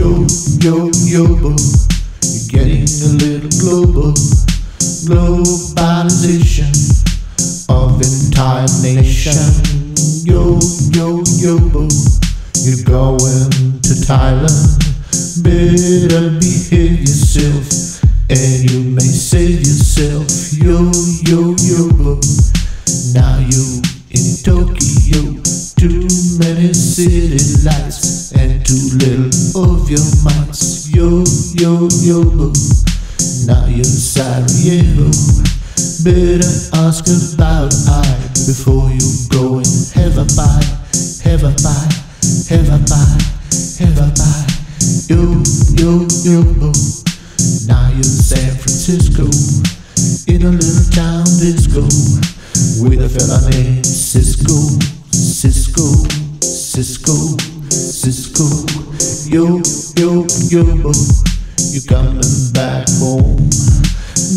yobo. You're getting a little global. Globalization of entire nation. Yo, yo, yobo. You're going to Thailand. Better behave yourself. And you may save yourself. Yo, yo, yobo. Now you in Tokyo. Too many city lights your minds. Yo, yo, yo, now you're Sarajevo. Better ask about I before you go and have a bite, have a bite, have a bite, have a bite. Yo, yo, yo, now you're San Francisco in a little town disco with a fella named Cisco. Cisco, Cisco, Cisco, yo, yo, yo, you coming back home,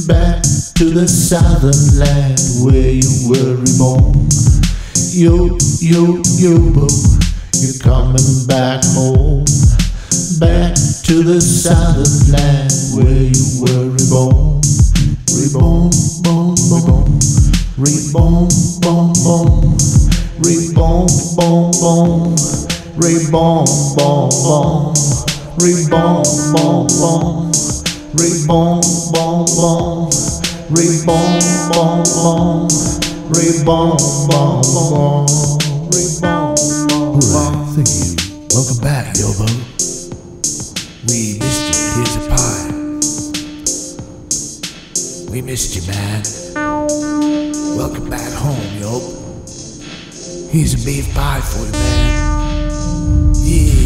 back to the southern land where you were reborn. Yo, yo, yo, you coming back home, back to the southern land where you were reborn. Reborn, born, born, reborn, born, born. Reborn, born, born, reborn, born, born, reborn, born, born, reborn, born, born, reborn, born, born, reborn, born, born, reborn, born, Alright, thank you. Welcome back, Yobo. We missed you. Here's a pie. We missed you, man. Welcome back home, yo. Here's a beef pie for you, man. Yeah.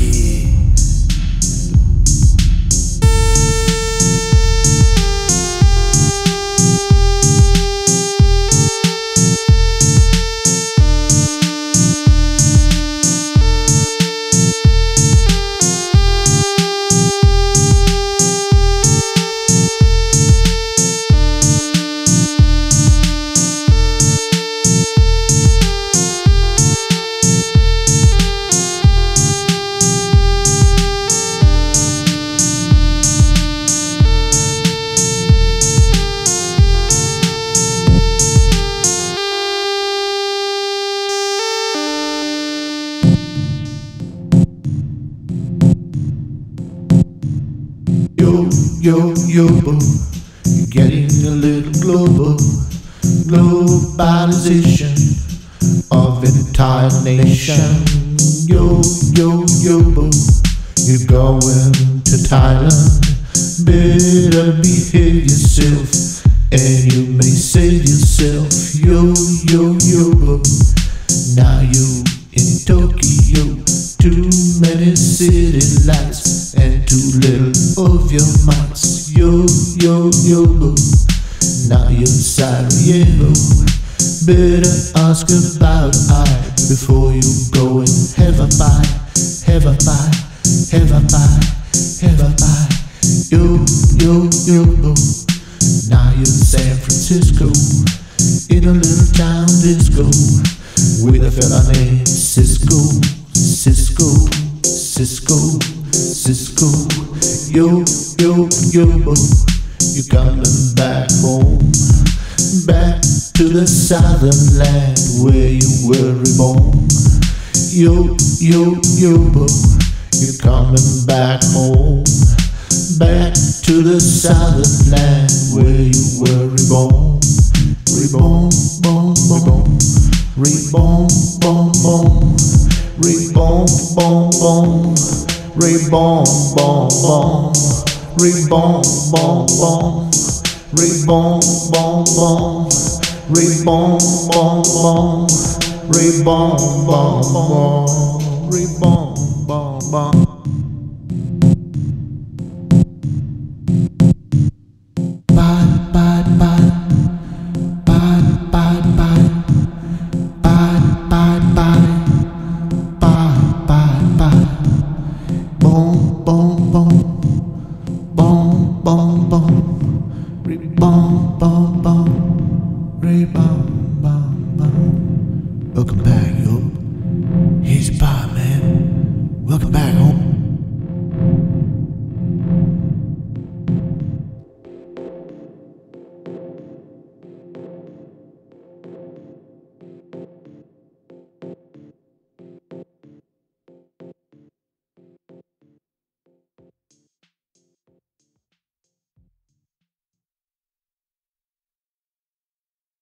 Yo, yo, yo, you're getting a little global. Globalization of entire nation. Yo, yo, yo, you're going to Thailand. Better behave yourself, and you may save yourself. Yo, yo, yo, minds. Yo, yo, yo, now you're Sarajevo. Better ask about I before you go and have a bite, have a bite, have a bite, have a bite. Yo, yo, yo, now you're San Francisco in a little town disco with a fella named. Cisco, yo, yo, you coming back home, back to the southern land where you were reborn. Yo, yo, yo, you coming back home, back to the southern land where you were reborn. Reborn, born, born, reborn, born, born. Reborn, born, born, reborn, born, born, reborn, born, born, reborn, born, born, reborn, born, born, reborn, born, born, reborn, born, born.